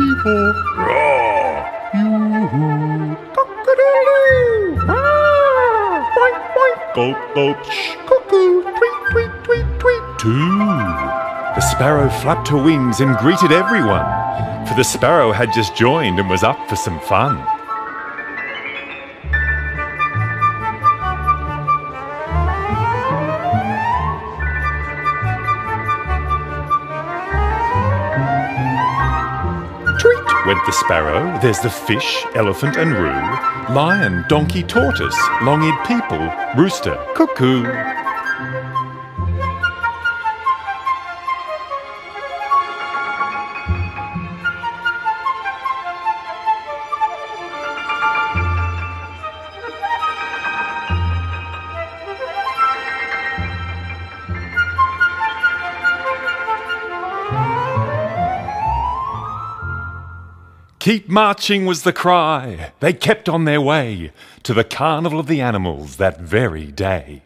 Raw, yoo-hoo, cock-a-doodle-doo, ah, boink, boink, gulp, gulp, shh, cuckoo, tweet, tweet, tweet, tweet, too. The sparrow flapped her wings and greeted everyone, for the sparrow had just joined and was up for some fun. Went the sparrow. There's the fish, elephant, and roo. Lion, donkey, tortoise, long eared people, rooster, cuckoo. Keep marching was the cry. They kept on their way to the carnival of the animals that very day.